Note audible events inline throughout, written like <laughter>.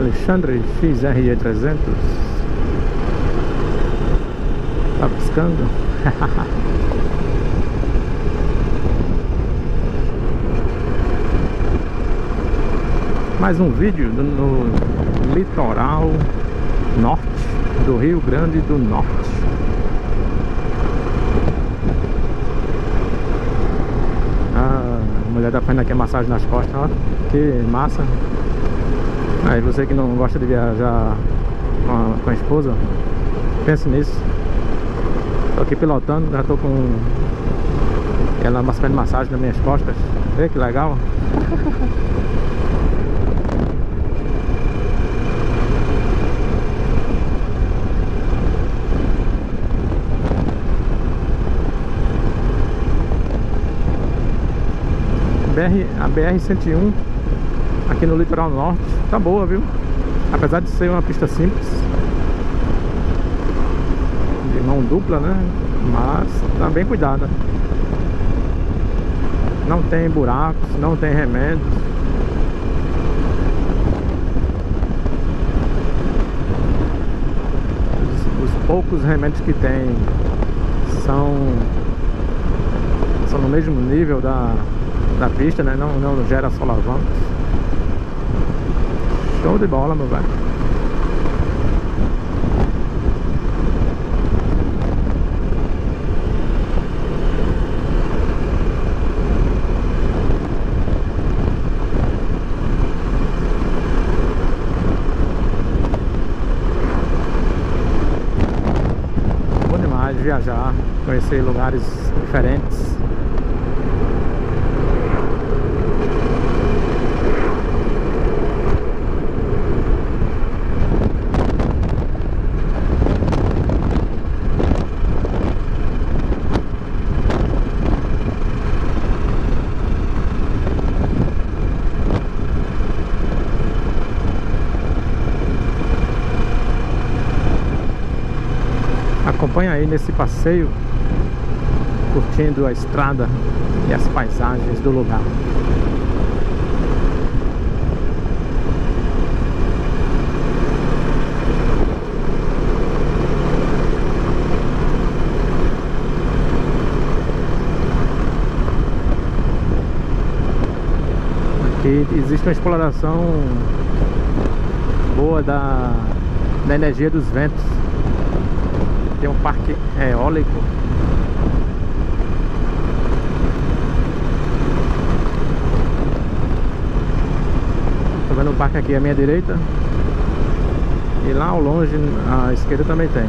Alexandre XRE300 Tá piscando? <laughs> Mais um vídeo no litoral norte do Rio Grande do Norte. A mulher tá fazendo aqui a massagem nas costas, ó. Que massa Aí você que não gosta de viajar com a, com a esposa Pense nisso. Tô aqui pilotando, já tô com ela fazendo massagem nas minhas costas. Vê que legal. <laughs> A BR-101 aqui no litoral norte tá boa, viu? Apesar de ser uma pista simples de mão dupla, né? Mas tá bem cuidada não tem buracos, não tem remédios os, os poucos remédios que tem são são no mesmo nível da da pista, né? Não, não gera solavancos. Show de bola, meu velho. Bom demais viajar, conhecer lugares diferentes. Acompanha aí nesse passeio curtindo a estrada e as paisagens do lugar. Aqui existe uma exploração boa da, da energia dos ventos tem um parque eólico. Tô vendo um parque aqui à minha direita. E lá ao longe, à esquerda também tem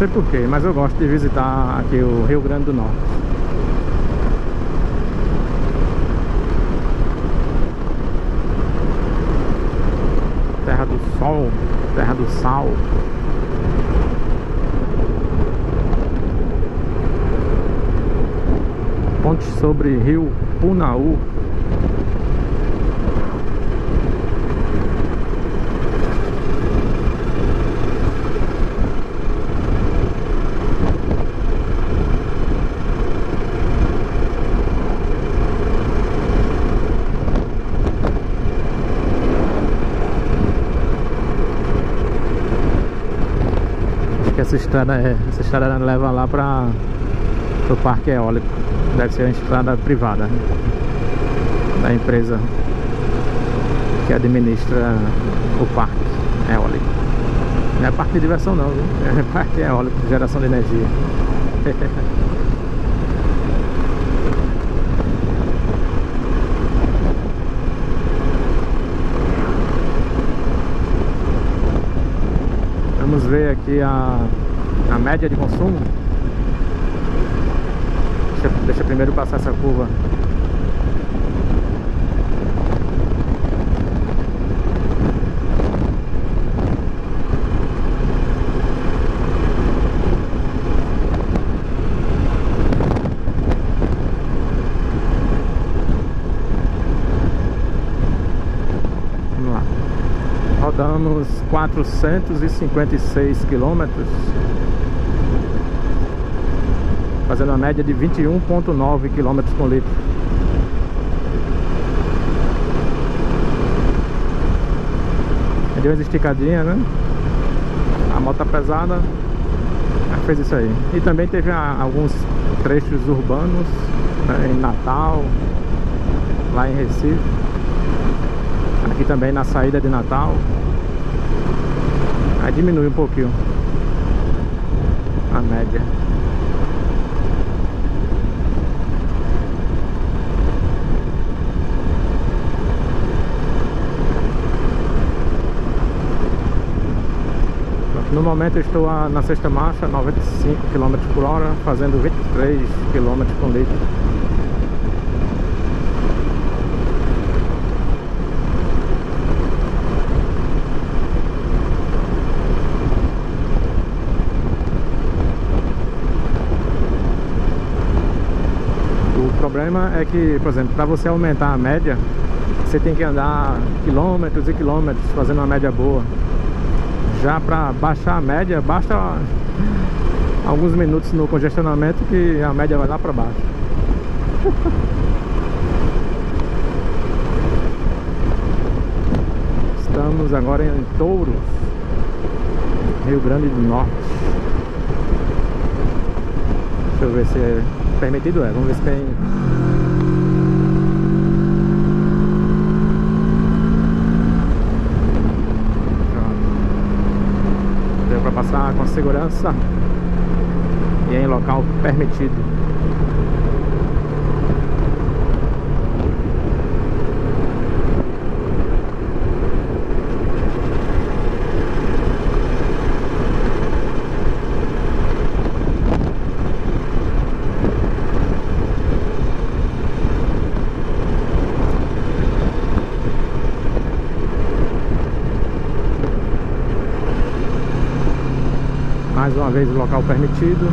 sei porquê, mas eu gosto de visitar aqui o Rio Grande do Norte. Terra do Sol, Terra do Sal. Ponte sobre Rio Punaú. Essa estrada é, essa estrada leva lá para o parque eólico. Deve ser uma estrada privada né? da empresa que administra o parque eólico. Não é parque de diversão não, viu? é parque eólico, geração de energia. <laughs> Vamos ver aqui a, a média de consumo. Deixa, deixa primeiro passar essa curva. Rodamos 456 quilômetros fazendo uma média de 21.9 quilômetros por litro. Deu umas esticadinhas né? A moto tá pesada fez isso aí. E também teve alguns trechos urbanos né, em Natal lá em Recife aqui também na saída de Natal Aí diminui um pouquinho a média. No momento estou na sexta marcha, 95 km por hora, fazendo 23 km por litro. Problema é que, por exemplo, para você aumentar a média, você tem que andar quilômetros e quilômetros fazendo uma média boa. Já para baixar a média, basta alguns minutos no congestionamento que a média vai lá para baixo. Estamos agora em Touros, Rio Grande do Norte. Deixa eu ver se é permitido, é. Vamos ver se tem passar com segurança e em local permitido. Mais uma vez o local permitido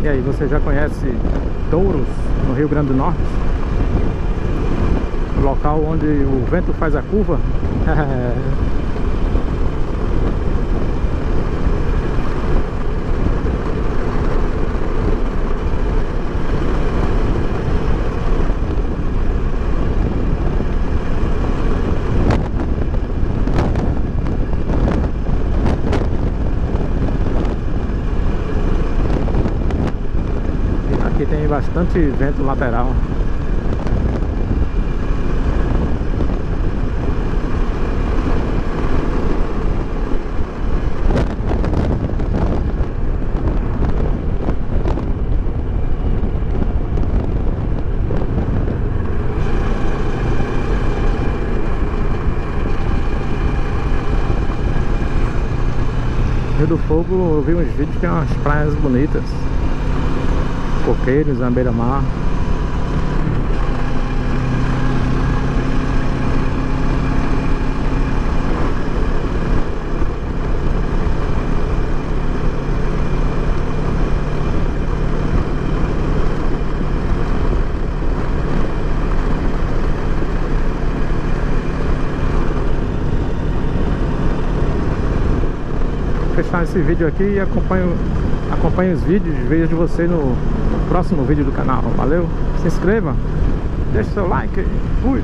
E aí, você já conhece Touros, no Rio Grande do Norte? Local onde o vento faz a curva. <laughs> Aqui tem bastante vento lateral Rio do Fogo eu vi uns vídeos que tem umas praias bonitas. Coqueiros, na beira-mar fechar esse vídeo aqui e acompanho, acompanho os vídeos. Vejo você no próximo vídeo do canal. Valeu? Se inscreva, deixe seu like. Fui!